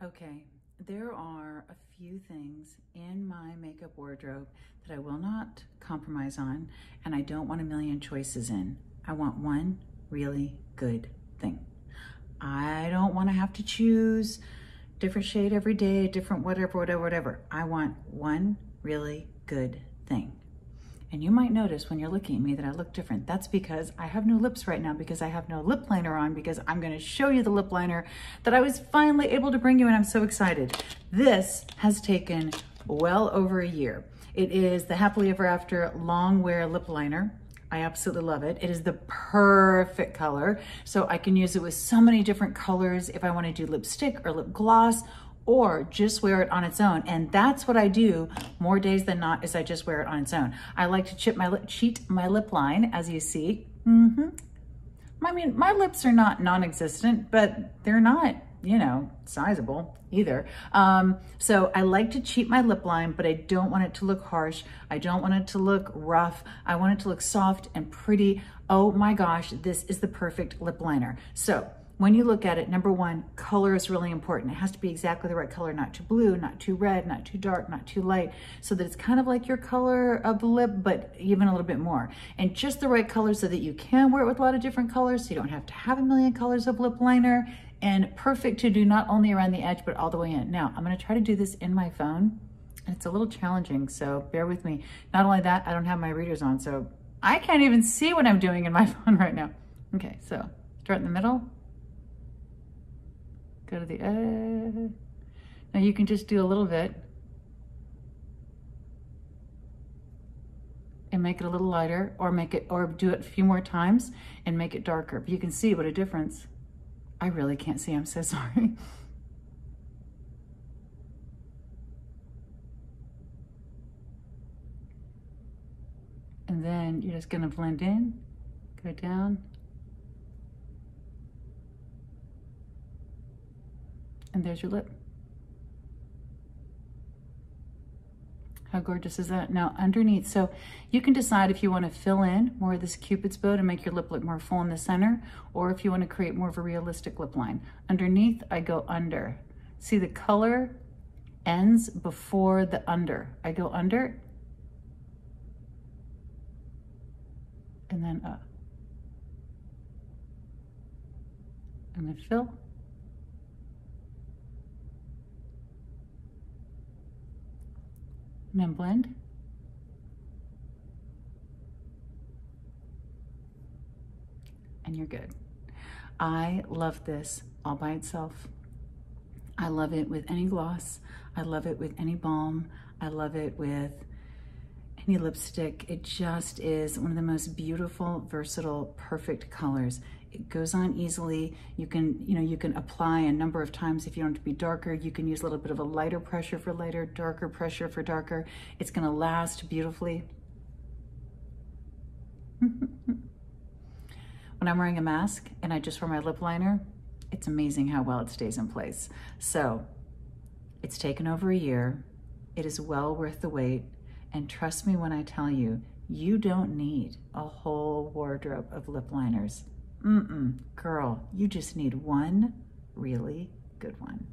Okay, there are a few things in my makeup wardrobe that I will not compromise on, and I don't want a million choices in. I want one really good thing. I don't want to have to choose different shade every day, different whatever, whatever, whatever. I want one really good thing. And you might notice when you're looking at me that I look different. That's because I have no lips right now because I have no lip liner on because I'm gonna show you the lip liner that I was finally able to bring you and I'm so excited. This has taken well over a year. It is the Happily Ever After Long Wear Lip Liner. I absolutely love it. It is the perfect color. So I can use it with so many different colors if I wanna do lipstick or lip gloss or just wear it on its own. And that's what I do more days than not is I just wear it on its own. I like to chip my cheat my lip line, as you see. Mm-hmm. I mean, my lips are not non-existent, but they're not, you know, sizable either. Um, so I like to cheat my lip line, but I don't want it to look harsh. I don't want it to look rough. I want it to look soft and pretty. Oh my gosh, this is the perfect lip liner. So when you look at it, number one, color is really important. It has to be exactly the right color, not too blue, not too red, not too dark, not too light, so that it's kind of like your color of the lip, but even a little bit more. And just the right color so that you can wear it with a lot of different colors, so you don't have to have a million colors of lip liner, and perfect to do not only around the edge, but all the way in. Now, I'm gonna try to do this in my phone, and it's a little challenging, so bear with me. Not only that, I don't have my readers on, so I can't even see what I'm doing in my phone right now. Okay, so start in the middle, Go to the edge. Now you can just do a little bit and make it a little lighter or make it, or do it a few more times and make it darker. But you can see what a difference. I really can't see, I'm so sorry. And then you're just gonna blend in, go down, And there's your lip. How gorgeous is that? Now underneath, so you can decide if you want to fill in more of this cupid's bow to make your lip look more full in the center, or if you want to create more of a realistic lip line. Underneath, I go under. See the color ends before the under. I go under and then up. And then fill. And then blend. And you're good. I love this all by itself. I love it with any gloss. I love it with any balm. I love it with any lipstick. It just is one of the most beautiful, versatile, perfect colors. It goes on easily. You can, you know, you can apply a number of times if you want to be darker. You can use a little bit of a lighter pressure for lighter, darker pressure for darker. It's gonna last beautifully. when I'm wearing a mask and I just wear my lip liner, it's amazing how well it stays in place. So it's taken over a year. It is well worth the wait. And trust me when I tell you, you don't need a whole wardrobe of lip liners. Mm-mm, girl, you just need one really good one.